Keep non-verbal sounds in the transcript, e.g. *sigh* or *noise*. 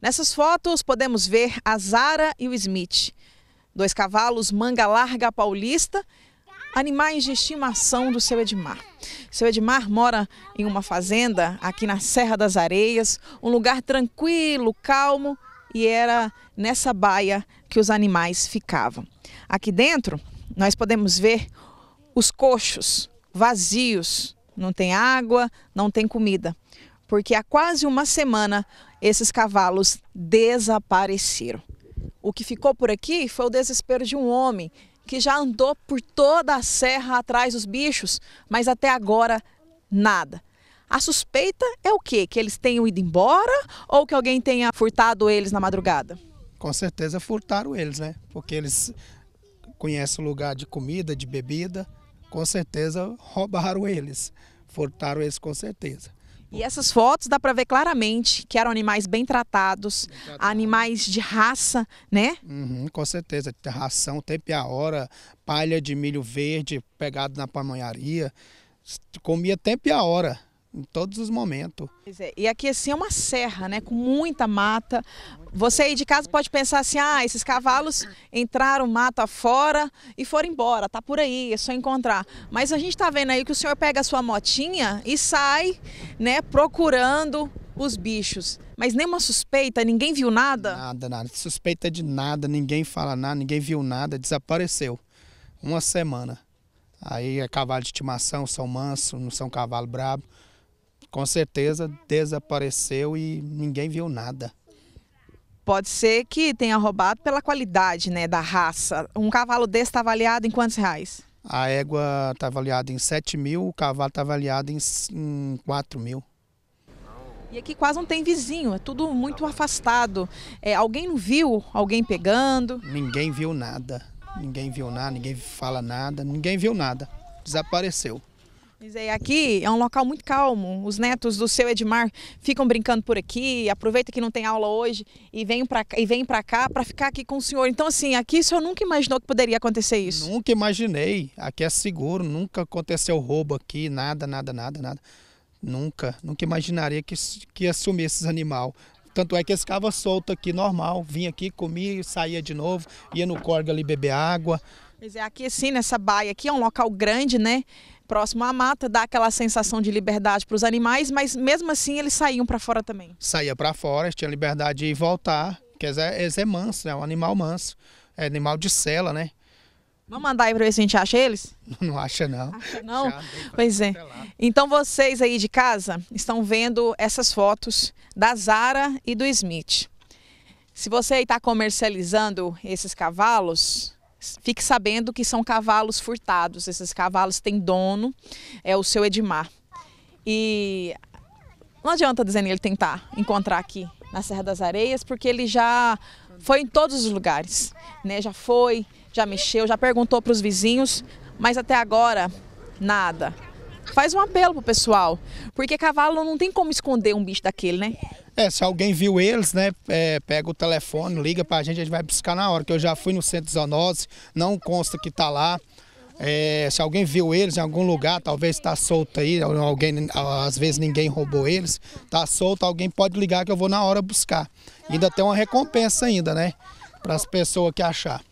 Nessas fotos podemos ver a Zara e o Smith, dois cavalos manga larga paulista, animais de estimação do seu Edmar. Seu Edmar mora em uma fazenda aqui na Serra das Areias, um lugar tranquilo, calmo, e era nessa baia que os animais ficavam. Aqui dentro nós podemos ver os coxos vazios, não tem água, não tem comida, porque há quase uma semana esses cavalos desapareceram. O que ficou por aqui foi o desespero de um homem que já andou por toda a serra atrás dos bichos, mas até agora nada. A suspeita é o quê? Que eles tenham ido embora ou que alguém tenha furtado eles na madrugada? Com certeza furtaram eles, né? Porque eles conhecem o lugar de comida, de bebida. Com certeza roubaram eles. Furtaram eles com certeza. E essas fotos dá para ver claramente que eram animais bem tratados, bem tratados. animais de raça, né? Uhum, com certeza, ração, tempo e a hora, palha de milho verde pegado na pamonharia, comia tempo e a hora em todos os momentos. É, e aqui assim é uma serra, né, com muita mata. Você aí de casa pode pensar assim, ah, esses cavalos entraram mata fora e foram embora, tá por aí, é só encontrar. Mas a gente está vendo aí que o senhor pega a sua motinha e sai, né, procurando os bichos. Mas nenhuma suspeita, ninguém viu nada? Nada, nada. Suspeita de nada, ninguém fala nada, ninguém viu nada, desapareceu. Uma semana. Aí é cavalo de estimação, são manso, não são cavalo brabo com certeza desapareceu e ninguém viu nada. Pode ser que tenha roubado pela qualidade né, da raça. Um cavalo desse está avaliado em quantos reais? A égua está avaliada em 7 mil, o cavalo está avaliado em, em 4 mil. E aqui quase não tem vizinho, é tudo muito afastado. É, alguém não viu alguém pegando? Ninguém viu nada. Ninguém viu nada, ninguém fala nada, ninguém viu nada. Desapareceu. É, aqui é um local muito calmo. Os netos do seu Edmar ficam brincando por aqui, aproveita que não tem aula hoje e vem para e vem para cá para ficar aqui com o senhor. Então assim, aqui o senhor nunca imaginou que poderia acontecer isso? Nunca imaginei. Aqui é seguro, nunca aconteceu roubo aqui, nada, nada, nada, nada. Nunca, nunca imaginaria que que sumir esses animais. Tanto é que eles ficavam soltos aqui normal, vinha aqui, comia, saía de novo, ia no corga ali beber água. Pois é, aqui assim, nessa baia aqui é um local grande, né? Próximo à mata, dá aquela sensação de liberdade para os animais, mas mesmo assim eles saíam para fora também. Saía para fora, tinha liberdade de ir voltar, porque eles é, eles é manso, é um animal manso, é animal de cela, né? Vamos mandar aí para ver se a gente acha eles? *laughs* Não acha não. Acha não? Pois é. Então vocês aí de casa estão vendo essas fotos da Zara e do Smith. Se você está comercializando esses cavalos, Fique sabendo que são cavalos furtados. Esses cavalos têm dono, é o seu Edmar. E não adianta ele tentar encontrar aqui na Serra das Areias, porque ele já foi em todos os lugares, né? Já foi, já mexeu, já perguntou para os vizinhos, mas até agora nada. Faz um apelo pro pessoal, porque cavalo não tem como esconder um bicho daquele, né? É, se alguém viu eles, né, é, pega o telefone, liga pra gente, a gente vai buscar na hora, que eu já fui no centro de zoonose, não consta que tá lá. É, se alguém viu eles em algum lugar, talvez está solto aí, alguém, às vezes ninguém roubou eles, tá solto, alguém pode ligar que eu vou na hora buscar. E ainda tem uma recompensa ainda, né, para as pessoas que achar.